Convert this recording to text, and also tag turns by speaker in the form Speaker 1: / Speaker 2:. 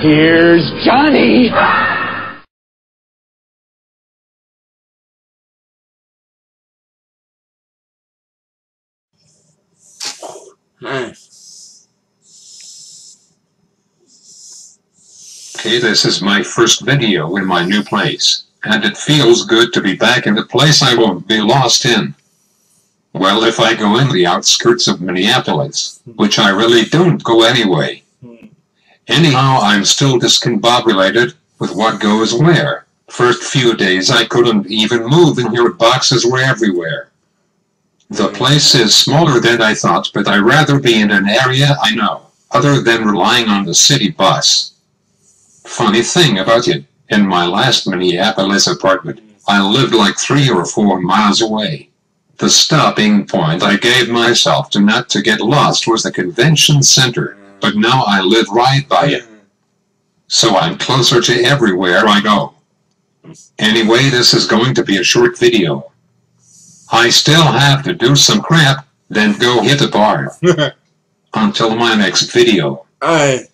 Speaker 1: Here's Johnny.
Speaker 2: Hey.
Speaker 3: This is my first video in my new place, and it feels good to be back in the place I won't be lost in. Well, if I go in the outskirts of Minneapolis, which I really don't go anyway. Anyhow, I'm still discombobulated with what goes where. First few days I couldn't even move and your boxes were everywhere. The place is smaller than I thought, but I'd rather be in an area I know, other than relying on the city bus. Funny thing about it, in my last Minneapolis apartment, I lived like three or four miles away. The stopping point I gave myself to not to get lost was the convention center, but now I live right by it. So I'm closer to everywhere I go. Anyway, this is going to be a short video. I still have to do some crap, then go hit the bar. Until my next video.
Speaker 2: Alright.